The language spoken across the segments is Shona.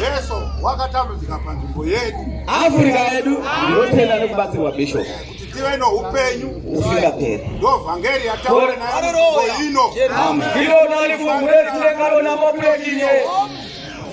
jesu wakatambudzika panzvimbo yedu afurika yedu ndinotenda nekubatsirwa bishop kuti tive noupenyu usingaperi ndo vhangeri yataura nayo ino iyo nari mumwe tirekarona mapekinye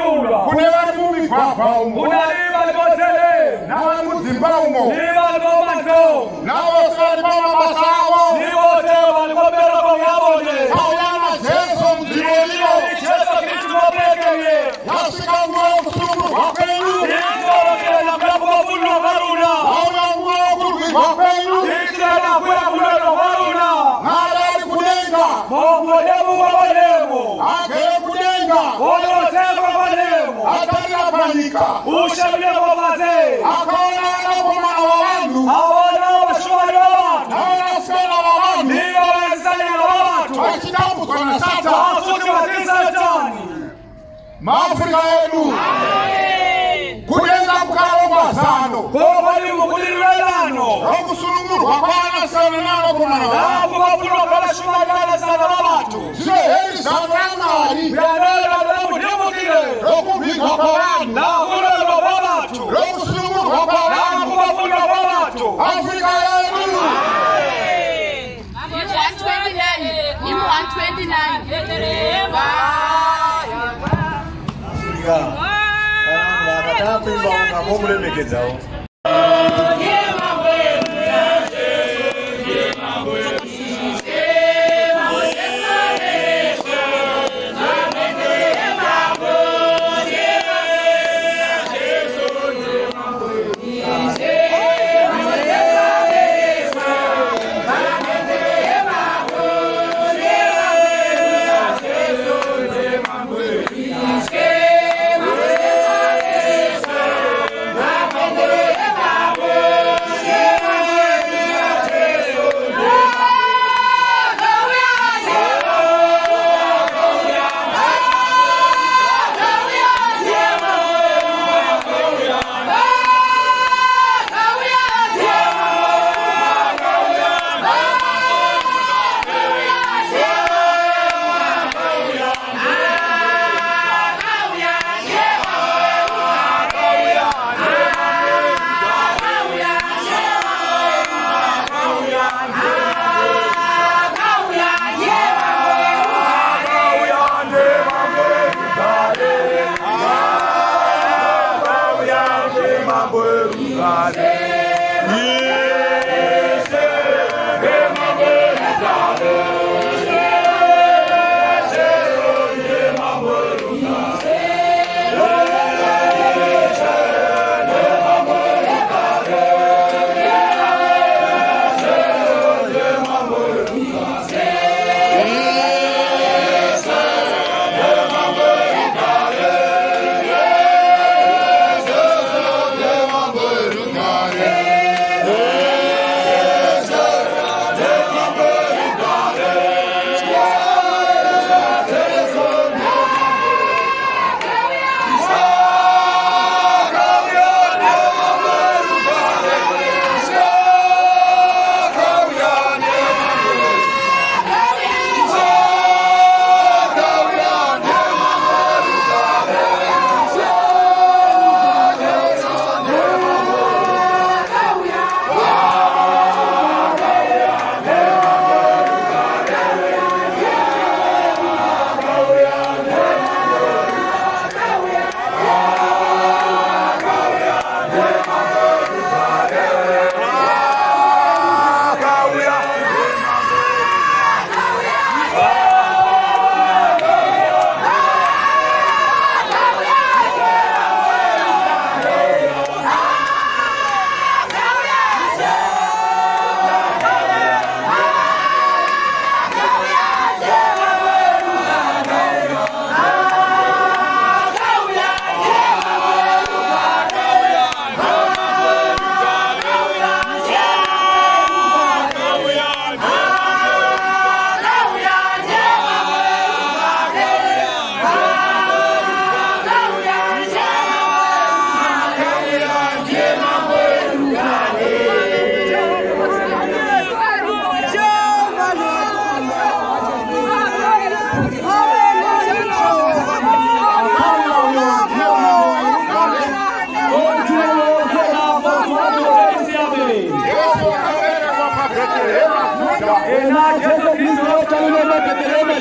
vakarura kune vari mumigwagwa umo kuna vivari voteleri navari mudzimba umo nivari vomandoo navose vari pamabasa avo nivote vari vomereko yavo nea Wajenga waliotengwa kwa demu atanapanyika ushamile mavazi akaona anapomana wa watu aona washuhuri watu aona sio wa watu ndio wazani na watu wakitabu kuna sata wafuti wa tisa tani maafrika yetu amen kwazano kokolimukulilelano okusulungulwa kwanasana nalokunaaokafulwa kwalashumanalasana la batu zieheizano ya mali yanalalo udimukile okubigwa kwa vana ulelo wa batu won't let me get down.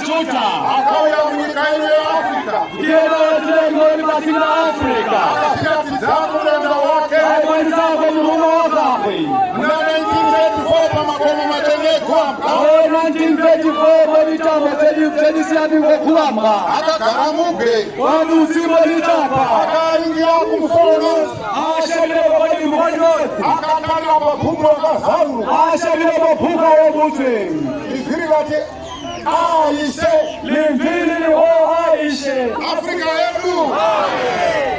majuda akauya munyika ino yeafrica iye vatinaimoni masingira africa akatiratidza muranda wake aimonisako murume wakakwe muna 1934 pamakomo machene ekuvambwa 1934 pamitambo cedisiyapikwekuvambwa akagara mugwe vadusi moritapa akaringira kumusoro akakarira mabhuku akazaru ashavire mabhuku awobutwe izviri vati ailesi, limfili o ailesi. Africa, yetu. Ailesi.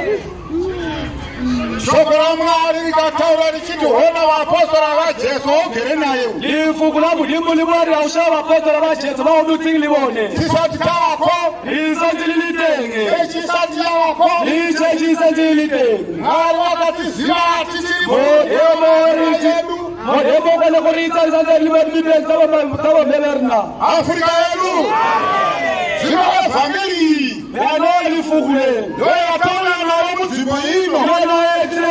shoko ramwari rikataura richiti hona vapostora vajesu ogere naye ifu kuna budimu limwari raushaa vapostora vajesu vaudutsingilivone tisati tavako isatililitenge echisati yavako icheci isatililitenge mwari vakatiziva atiiemorii modhepo kwene kuri itsarisanzelivebibeli tavomeverina afrika yedu ziva evhangeliyi vanolifukule ndoyatonanavo mudzimo ino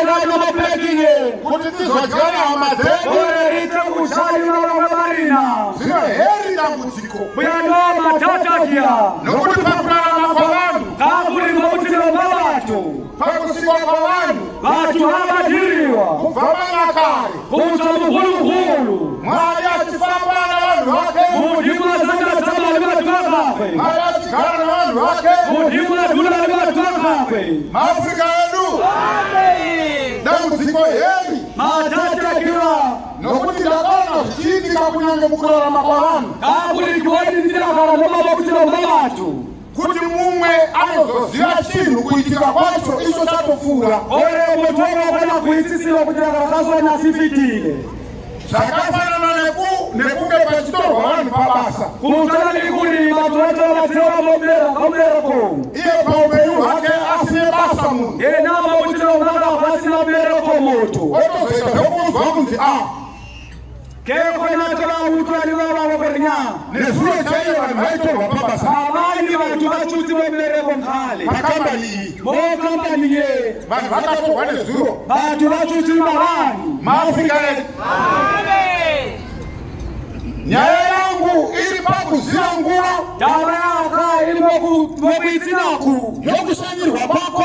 vanomapekiye kuti tizodyara hama dzeuite kushayira vavarina zvino heri dambudziko buyano matatakiya nokuti pakurarama kwavanhu ngakuri mautiro mavato pakusikwa kwavanhu vatu vavadiriwa kubva manyakare kuta muhuluhulu mwari achifamba navanhu vake mudimazakaa Mshikamano wenu wake Maafrika yedu ndamuzikoyeni matatakira nokuti ndakaona zvichiitika kunyange mukurarama kwavanhu kakuri kuonindira kuti mumwe anozoziva chinhu kuitika kwacho icho chatopfuura orewo mutongo kana kuitsisiwa kuti akakaswa nasifitile zvakafanana nekunge pachitorwa vanhu pabasa kutana nekurima toita vatewa mobera mobereko iye paupenyu hwake asine basa munhu yena mabutiro mwana hwasina mobereko moto otozoita zvokuzwa kunzi a ah, ke gona tse bautlwane ba bangwe gorenyanaabane batho ba tshotse mo mmerekong galemo kampaneng e batho ba tshotse mabane e. nyaeyangu ili pakuzilangulo dabayaka ili e mokuitsinaku yokusanyirwa kwako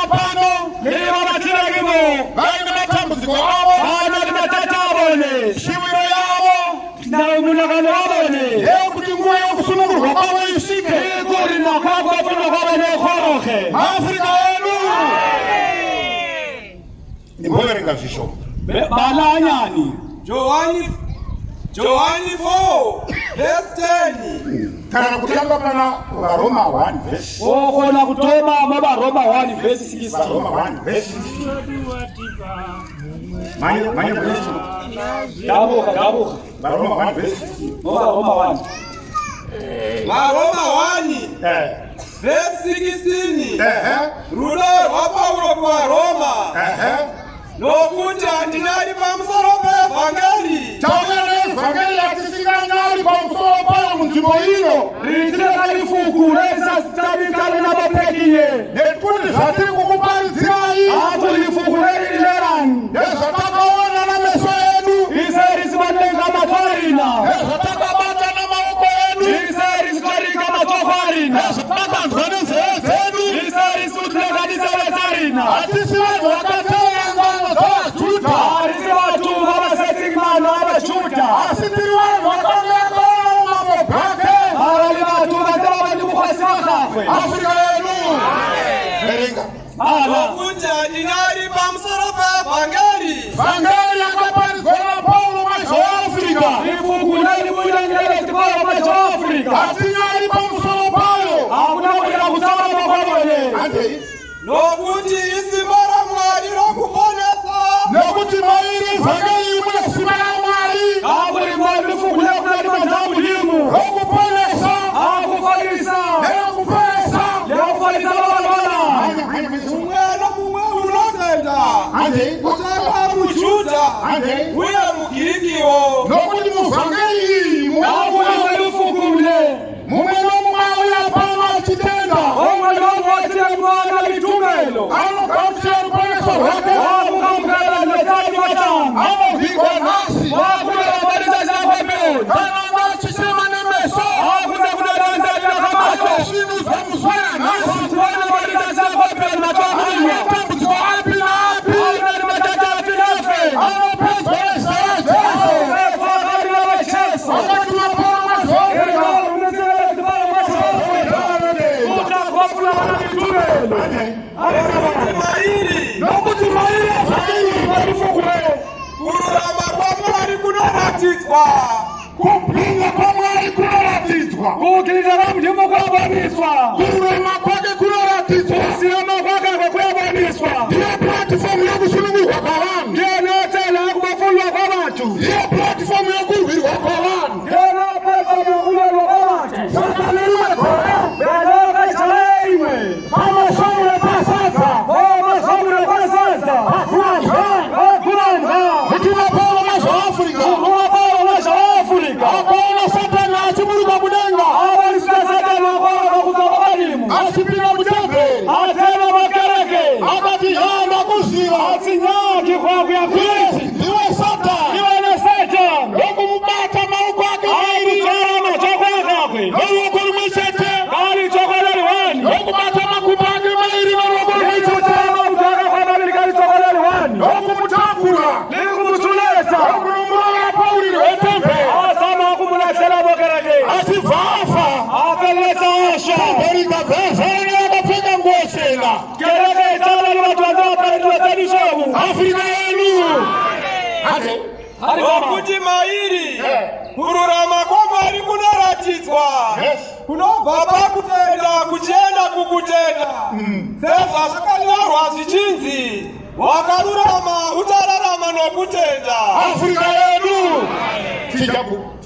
ndinoverenga zvishoma bala anyani johani johani 4 vese 10 kana kutanga pana varoma 1 vese ofona kutoma mavaroma 1 vese 6 maroma 1 vesi 16 rudo rwapauro kuvaroma nokuti handinari pamusoro peevhangeri takaa evhangeri yatisinganyari pamusoro payo munzvimbo ino ritiretarifuku reisatitarikane namapekiye nekuti zvatiri kukuparidzirai hatulifuku reiinerani nezvatakaona nameso edu ise risina denga matarina nezvatakabata namaoko edu ise risina ringa matokarina nezvatakanzwa nezeye dzedu ise risi utirekanisevetarina hatis kwenu afrika yenu ringa ukunjani nyari pamusoro pevhangeli kuti ndaramu ndimokulabaniswa kurema kujenga awalisikia serikali wabora na kutawalimu asipinga mjembe atena makereke atatihanda ah, kusiwa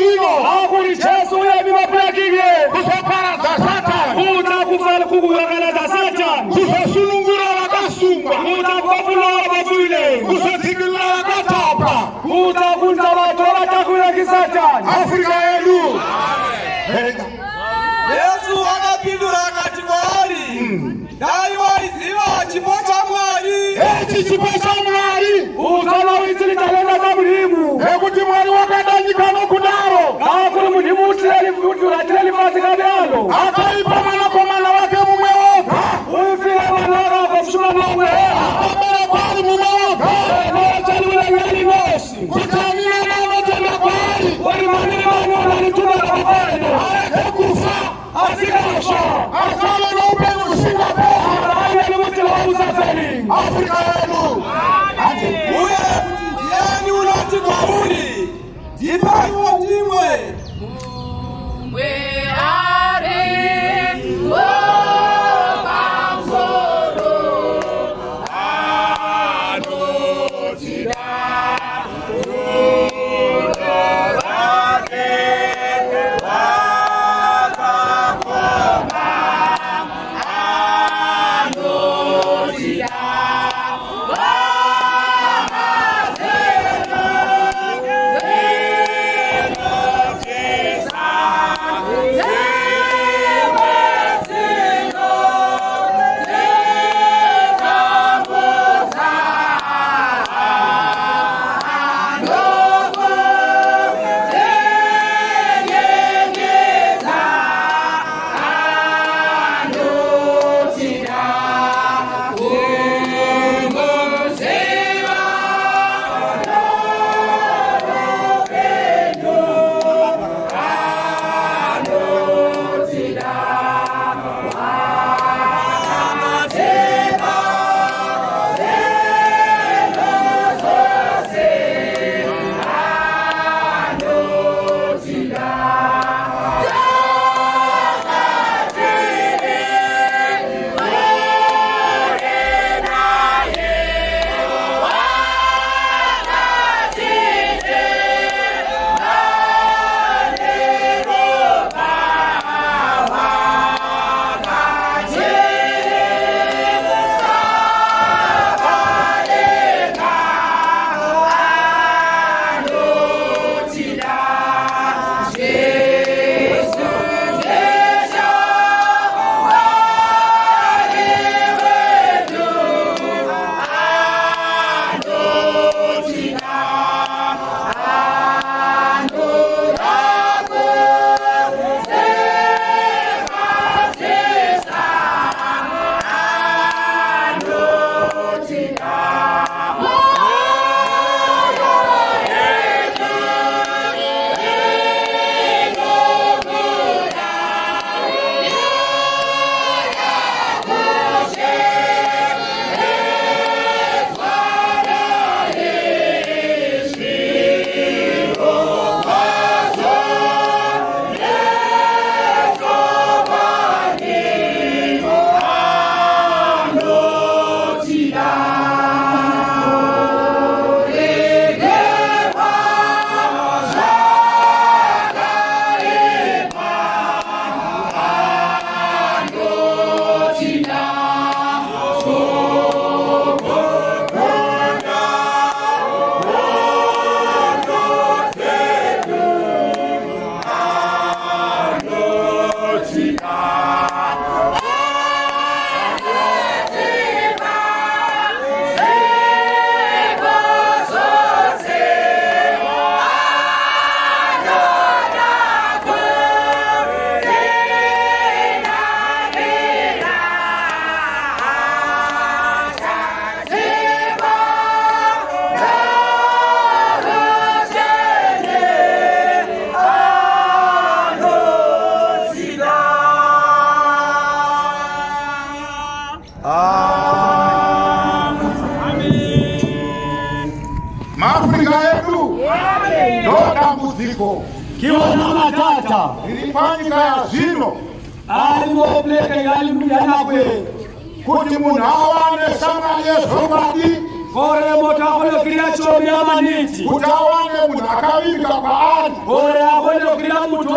ivo akuri jesu uyavimapulakike kuzoparadza satani kuda kuvakukuvakana zasatani kuzosunungura vakasungwa kuda kuvapfunaa vapfuile kuzodzingilira vakatapa kuda kunza vatu vavatakuya kisatani afrika yedu yesu akapindura akati kwaari hmm. dai waiziva chipo chamwari echi chipo chamwari uzava uitiri talenda dza murimu nekuti mwari wakadanyikanoku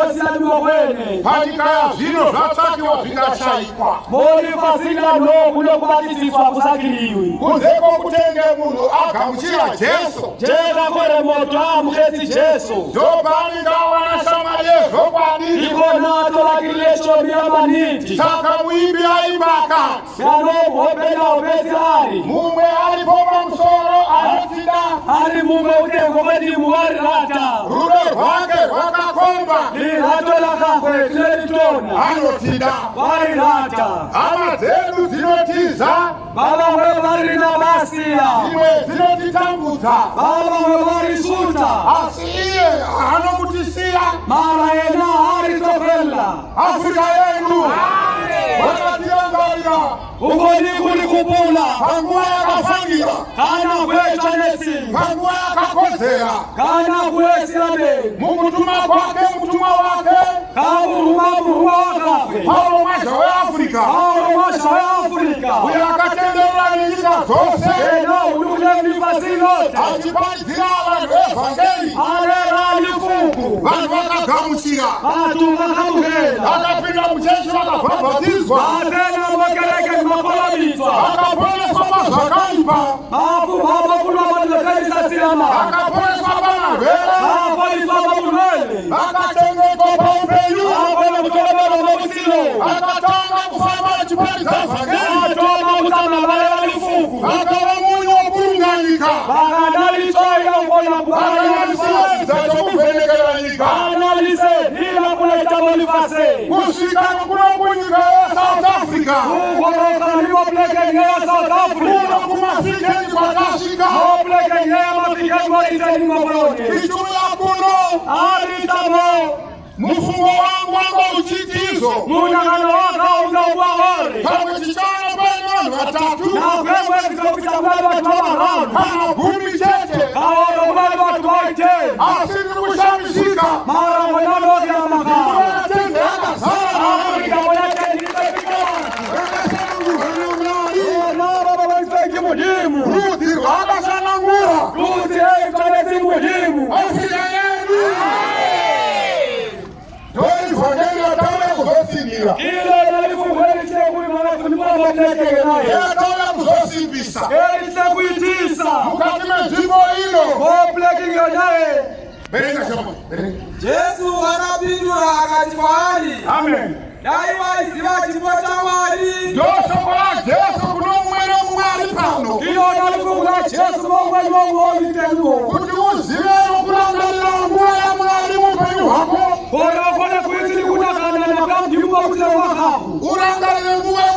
pasina nokwene panyika yazvino zvatsvakiwa zvikashayikwa moni pasina nhoku nokubatisiswa kusakiriwi kunze kwokutenge munhu agamuchira jesu jeekakore moto amukesi jesu ndopani ngawana shamwari yezvokwadi ikona atovakirire shomi yamaniti saka muimbi aimbaka anokuhopenaopesiari mumwe aripo pamusoro anotida ari mumwe utengo kwedimuwarirata rudo rwake rwakakomba lerato lakakwe tinoritona anotida varirata hama dzedu dzinotiza vavamwe vari namasiya imwe dzinotitambudza vavamwe vari suta asi iye anomutisiya mara yena hari tofella afuta yenu Amen vanatiyongaila ukonikulikupula kamuya kasangila kana kuyetshanesi kamuya kakozela kana kuyesilabe mukutuma kwake mutuma wake kauruma buruma wakape paulo maja we afrika paulo maja we afrika uyakatendelela ninyika zose ena udule mifasi lote acipaidzila vanhu evhangeli alelalikuku vanhu vakagamuchira vatu vakaluhela vakapinda mucheche vakabhabhatiza makeleke makolabitwa akaponeswa mazvakaipa akuvavakunavanu vakaisasirama a vana vele akaponeswa vamunene vakachengetwa paupenyu akona kutoverwa vakusilo akatanga kufamba achiparidza zvake atoma kutama vaya valifuku akavamu kuvhenekela nyika vakana lisoyongona kuvhenekela nyika vakana lise hila kuleta molifase kusvika kuno kunyika ya south africa kukoroka niko plekeni ya south africa kuno kumasikeni kwakasvika no plekeni ya mafikeni kwaitani mokoloni ichumila kuno aritamo mufungo wangu wangu uchitizo munyakano wakaunga kuwa ore pamwe chichana John watatu na wewe kitabu cha Mungu watu wa Roho kama gumi chete kawa ndomani watu wote asinikusha mshika mara mwanano ya makao tendeka sana kitabu chake muhimu ruti wala sana ngura ruti kaleti muhimu asiyeni toi fanyeni atawe kuzosinira ile nalifunga elitakuitisa muplekinyonyaye jesu anabindula akati kwa ali naiwaiziva é cha mwali ndosokola jesu kuno mumwene mumwali pano ilonalikukuka jesu momwe momwolitengo kuti uzivere kulangalira nguwa ya mwali mupenyu wako kona kona kuitiri kunakanana kamdimuka o ulangalire nguwa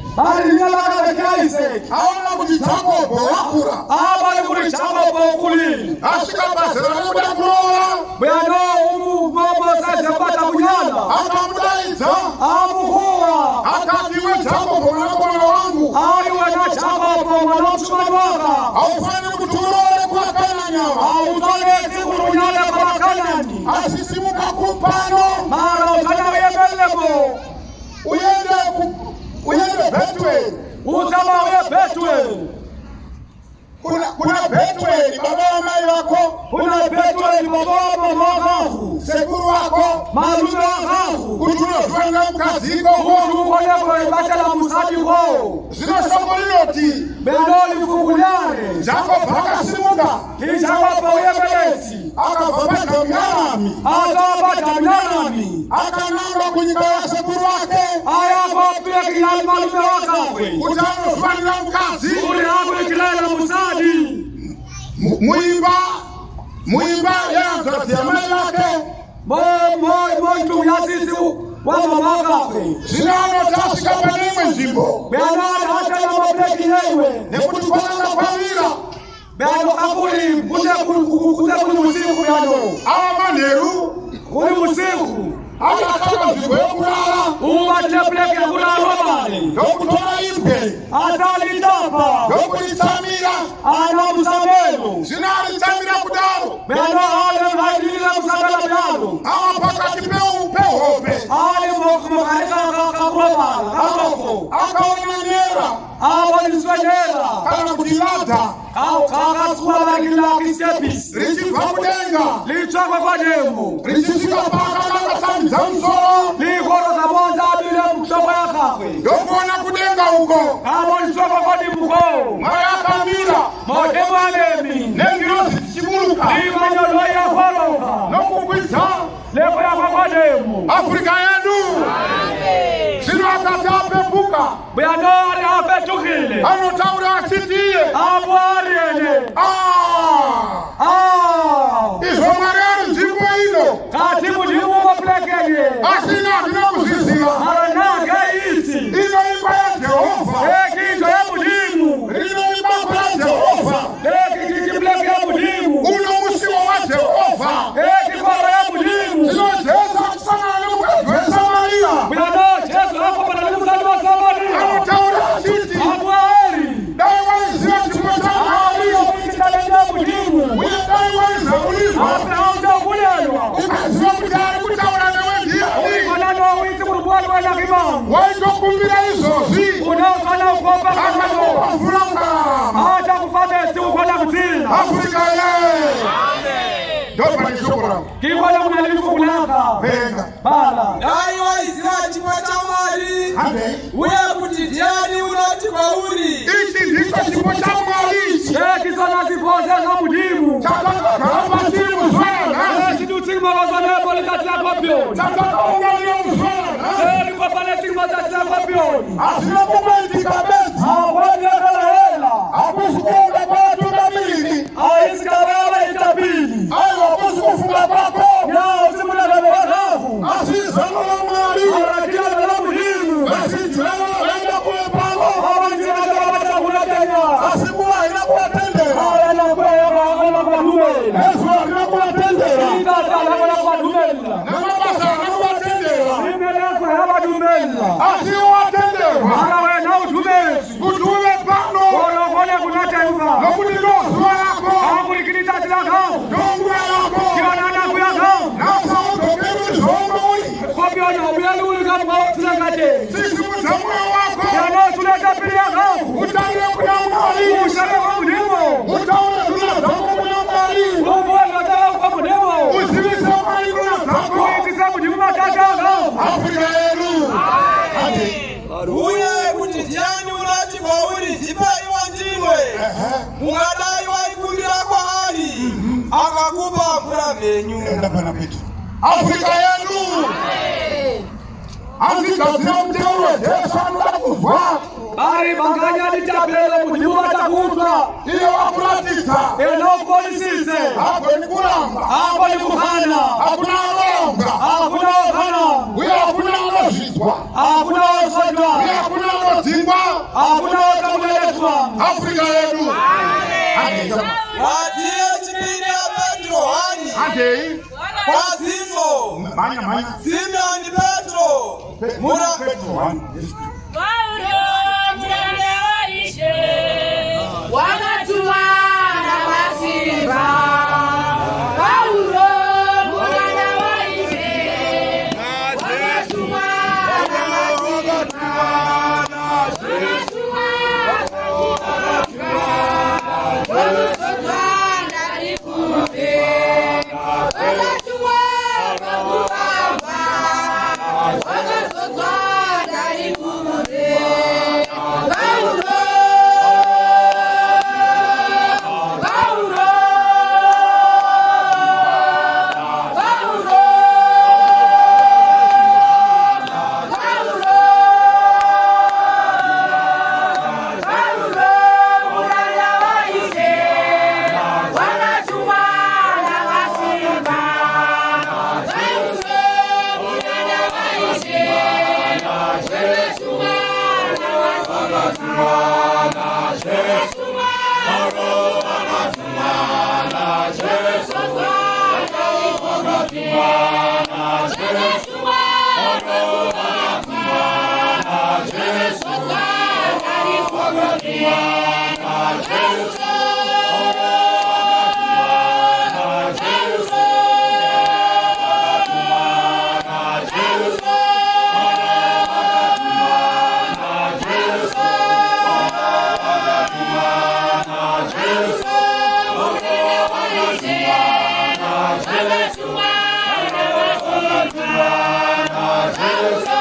marinya vakavekera isaki aona kuti jakobho wakura avane kuti jakobho ukulini asvika pazera rekuda kurova mwana umu mamasazabata kunyana akamudaidza amukuwa akatiwe jakobho mwanakomana wangu aiwena jakobho mwana mutumani waka aufani kuti urove kwakaina nyama hautonetsi kurunyana kwavakanani achisimuka kupano mara utanyaveyemeleko uye mama kune betway kuna kuna betway baba wa mai wako kuna betway baba wa mama wako sekuru wako malume wako kutuna kufanya mkazi iko huko huko yako ibaka la musaji huo zina shambulio tii benoli kukunyane jako pakasimuka ijawapoyebelesi akavapata mnyalami akavapata mnyalami akanamba kunyika ya sekuru wake ayakotuya kilali malume wakakwe utanofanila mkazi ulihaku ikilala musadi muimba muimba yeyazatiamai yake moitumyasisi wamama wakakwe sinano tasikapa nimwe nzimbo benada iwe nekuti kwaakakwavira dano akuri kuti kuri usiku dano ava manheru uri usiku ummachepleke kulalobani lokuthola imbe atalidapa lokulisamira anamusamelo zinalisamira kudalo meno ale vaidilila musamela kudalo awapakati peu pehope ale mokarikakakakobala kakoko akaonanera awoniswanyera kana kutilata kakasuwalakilakisepisi lichibva kudenga litsvakwa kwademo richisvika pakakakatamisa Zamsoro likoro zabonza yokona não uko abonsoka kodibuko mwayakambira motemwalemi nengirosi zichibuluka imanyo loyakoloka nokugwiza leko yakwakodemu a yedu é zino é akati apepuka byanori apetukile anotaura achitiye abwarene izvo ah! ah! mari ari kati mudiwuko plekeni asina zvinokuzviziva mara nhanga iti inoimba yajehovha Walichokumbia hizo si unaokopa kwa furaha, hata kufanya si ukwenda kutina Afrika ndio pale shukrani kibona kunalifu kunaka venga bala dai wa Israeli chimwa cha mali uye kutijani unachibauri ichi ndicho chimwa cha mali yeye kisana sipoza na mudimu chakaka kama mawazano ya poli katika Kopioni, sehemu kwa Palestina katika Kopioni, asilokubali kabisa, hawakwenda wala hela, akusukuda kwa watu tabiri, aisikawala itabidi, ayo akusukufunga kwako, na usimuna kwa wakafu, asisa mwana mwalimu kupenda. Asiwatende wala wanaotumesi kutume pano wanaofanya kunataifa nokulitosi walako hawakulikiliza chilaka nonguelako chilanana kuyaka nasaotokeruzombuli kopyona uyaluulikamwa tulakate sisimuza moyo wako yanaotuleta pili yaka utandile kunambali ushale kwa munemo utaule kunazako kunambali umbonataka kwa munemo usivise mali kunazako uitise mujibu matataga Afrika uye kuti ndiani unoti kwauri zipai wandimwe ungadai waikumbira kwaari mhm. akakupa mvura venyu afrika yedu azvigadzira mutauro zvese anoda kuzwa ari vanganya nitabele kuti vatakutwa iye vakuratidza enokonisise hagoni kuramba hagoni kuhana hakuna anoronga hakuna okana uye hakuna anozvidzwa hakuna osodwa uye hakuna anodzingwa hakuna okamwedetwa afrika yedu andei Kazimo, Manya Manya, Simeon Petro, Mura Petro, Wana Tuwa, Namasiva. Jerusalem, Jerusalem, Jerusalem.